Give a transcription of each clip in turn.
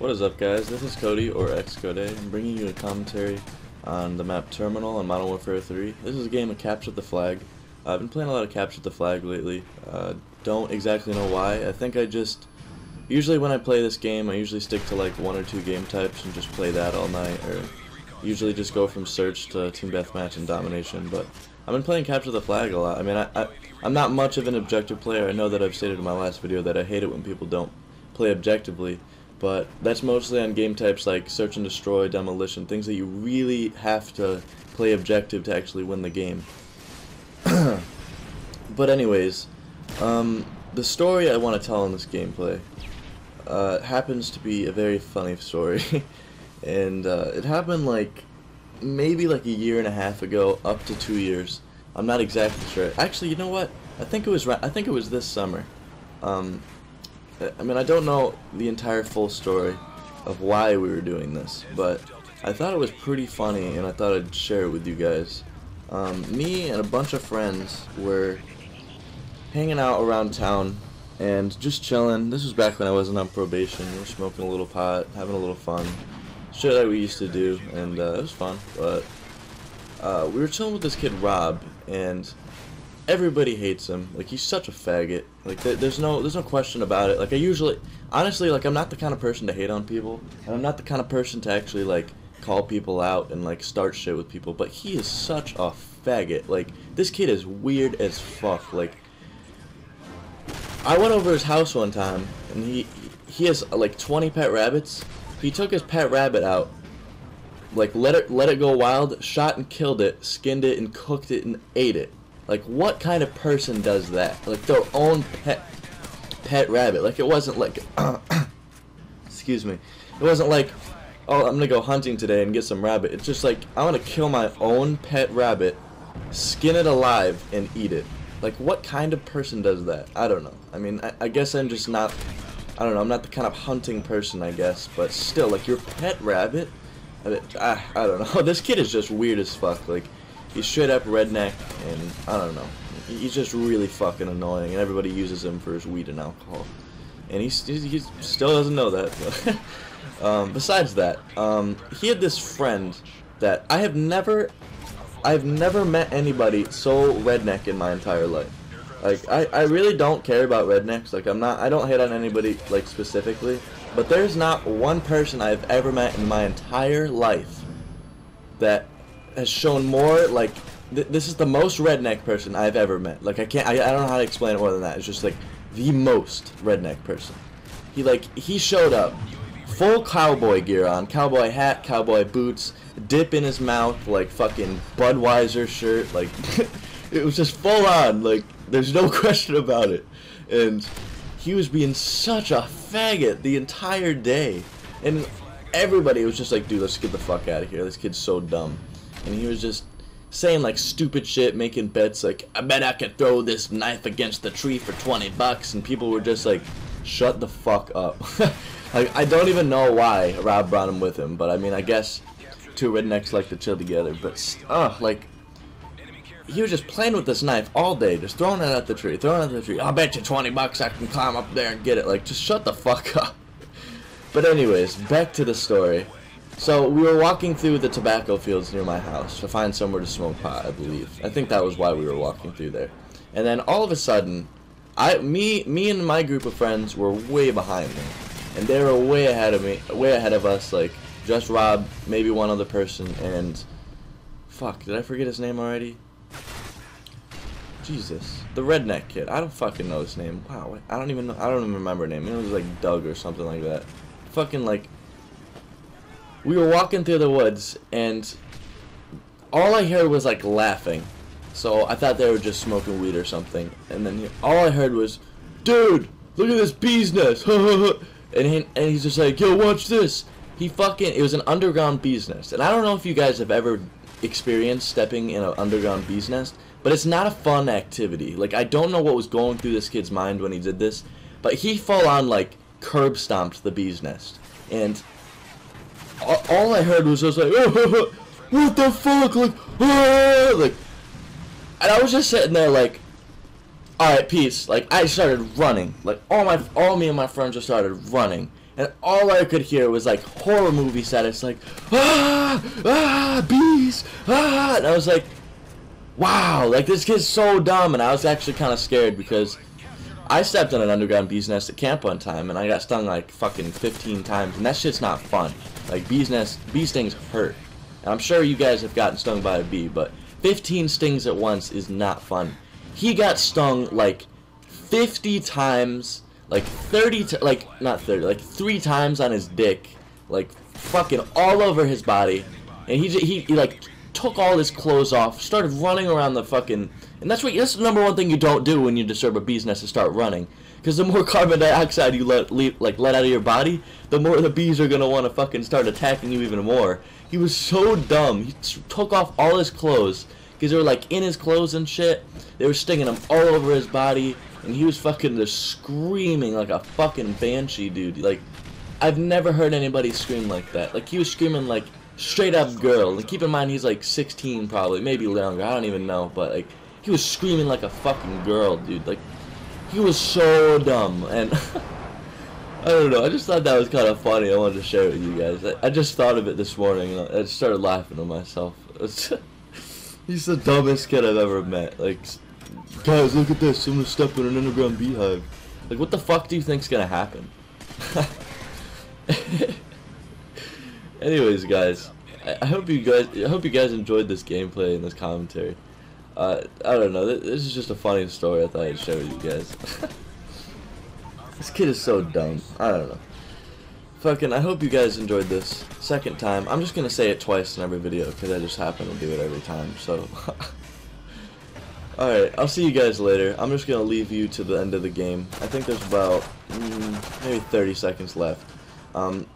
What is up guys, this is Cody, or Xcode. Bringing you a commentary on the map Terminal on Modern Warfare 3. This is a game of Capture the Flag. Uh, I've been playing a lot of Capture the Flag lately. Uh, don't exactly know why. I think I just... Usually when I play this game, I usually stick to like one or two game types and just play that all night, or usually just go from Search to Team Deathmatch and Domination, but I've been playing Capture the Flag a lot. I mean, I, I, I'm not much of an objective player. I know that I've stated in my last video that I hate it when people don't play objectively, but that's mostly on game types like search and destroy, demolition, things that you really have to play objective to actually win the game. but anyways, um, the story I want to tell in this gameplay uh, happens to be a very funny story, and uh, it happened like maybe like a year and a half ago, up to two years. I'm not exactly sure. Actually, you know what? I think it was I think it was this summer. Um, I mean, I don't know the entire full story of why we were doing this, but I thought it was pretty funny, and I thought I'd share it with you guys. Um, me and a bunch of friends were hanging out around town and just chilling. This was back when I wasn't on probation. We were smoking a little pot, having a little fun. Shit that we used to do, and uh, it was fun. But uh, we were chilling with this kid Rob, and everybody hates him. Like he's such a faggot. Like th there's no there's no question about it. Like I usually honestly like I'm not the kind of person to hate on people, and I'm not the kind of person to actually like call people out and like start shit with people. But he is such a faggot. Like this kid is weird as fuck. Like I went over his house one time, and he he has like 20 pet rabbits. He took his pet rabbit out, like let it let it go wild, shot and killed it, skinned it and cooked it and ate it. Like, what kind of person does that? Like, their own pet pet rabbit. Like, it wasn't like, excuse me, it wasn't like, oh, I'm gonna go hunting today and get some rabbit. It's just like, I want to kill my own pet rabbit, skin it alive, and eat it. Like, what kind of person does that? I don't know. I mean, I, I guess I'm just not, I don't know, I'm not the kind of hunting person, I guess, but still, like, your pet rabbit? I, I, ah, I don't know. this kid is just weird as fuck. Like, he's straight up redneck, and I don't know. He's just really fucking annoying, and everybody uses him for his weed and alcohol. And he, he still doesn't know that. um, besides that, um, he had this friend that I have never, I've never met anybody so redneck in my entire life. Like, I, I really don't care about rednecks. Like, I'm not, I don't hate on anybody, like, specifically. But there's not one person I've ever met in my entire life that has shown more like th this is the most redneck person I've ever met. Like I can't I, I don't know how to explain it more than that. It's just like the most redneck person. He like he showed up full cowboy gear on, cowboy hat, cowboy boots, dip in his mouth, like fucking Budweiser shirt, like it was just full on, like there's no question about it. And he was being such a faggot the entire day. And everybody was just like, dude, let's get the fuck out of here. This kid's so dumb and he was just saying like stupid shit, making bets like, I bet I could throw this knife against the tree for 20 bucks, and people were just like, shut the fuck up. like, I don't even know why Rob brought him with him, but I mean, I guess two rednecks like to chill together, but, uh, like, he was just playing with this knife all day, just throwing it at the tree, throwing it at the tree. I'll bet you 20 bucks I can climb up there and get it. Like, just shut the fuck up. But anyways, back to the story. So we were walking through the tobacco fields near my house to find somewhere to smoke pot, I believe. I think that was why we were walking through there. And then all of a sudden, I, me, me and my group of friends were way behind me, and they were way ahead of me, way ahead of us. Like just Rob, maybe one other person, and fuck, did I forget his name already? Jesus, the redneck kid. I don't fucking know his name. Wow, I don't even know. I don't even remember his name. It was like Doug or something like that. Fucking like we were walking through the woods and all I heard was like laughing. So I thought they were just smoking weed or something. And then all I heard was, dude, look at this bee's nest. and, he, and he's just like, yo, watch this. He fucking, it was an underground bee's nest. And I don't know if you guys have ever experienced stepping in an underground bee's nest, but it's not a fun activity. Like, I don't know what was going through this kid's mind when he did this, but he full on, like, curb stomped the bee's nest. And all I heard was just like, oh, what the fuck, like, oh, like, and I was just sitting there like, all right, peace. Like, I started running. Like, all my, all me and my friends just started running, and all I could hear was like horror movie status, like ah ah bees ah, and I was like, wow, like this kid's so dumb, and I was actually kind of scared because I stepped on an underground bee's nest at camp one time, and I got stung like fucking 15 times, and that shit's not fun. Like bees nest, bee stings hurt, and I'm sure you guys have gotten stung by a bee, but 15 stings at once is not fun. He got stung like 50 times, like 30, t like not 30, like three times on his dick, like fucking all over his body, and he he, he like took all his clothes off, started running around the fucking, and that's what that's the number one thing you don't do when you disturb a bee's nest is start running, because the more carbon dioxide you let like let out of your body, the more the bees are gonna want to fucking start attacking you even more. He was so dumb. He took off all his clothes because they were like in his clothes and shit. They were stinging him all over his body, and he was fucking just screaming like a fucking banshee, dude. Like, I've never heard anybody scream like that. Like he was screaming like straight up girl. And keep in mind he's like 16 probably, maybe younger. I don't even know, but like he was screaming like a fucking girl, dude. Like he was so dumb and. I don't know. I just thought that was kind of funny. I wanted to share it with you guys. I, I just thought of it this morning and I started laughing to myself. he's the dumbest kid I've ever met. Like, guys, look at this. I'm gonna step in an underground beehive. Like, what the fuck do you think's gonna happen? Anyways, guys, I, hope you guys, I hope you guys enjoyed this gameplay and this commentary. Uh, I don't know. This, this is just a funny story. I thought I'd share with you guys. This kid is so dumb. I don't know. Fucking, I hope you guys enjoyed this. Second time. I'm just gonna say it twice in every video, because I just happen to do it every time, so... Alright, I'll see you guys later. I'm just gonna leave you to the end of the game. I think there's about, mm, maybe 30 seconds left. Um,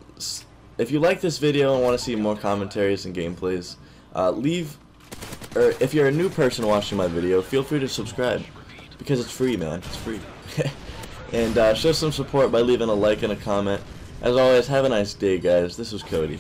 if you like this video and want to see more commentaries and gameplays, uh, leave, or if you're a new person watching my video, feel free to subscribe. Because it's free, man. It's free. And uh, show some support by leaving a like and a comment. As always, have a nice day, guys. This was Cody.